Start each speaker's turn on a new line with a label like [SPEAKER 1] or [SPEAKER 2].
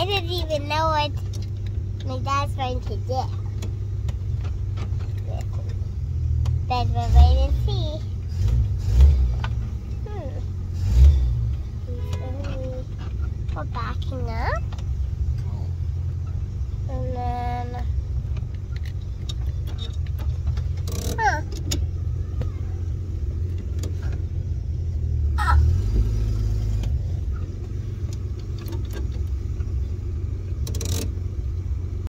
[SPEAKER 1] I didn't even know what my dad's going to do. But we'll wait and see. Hmm. We're backing up.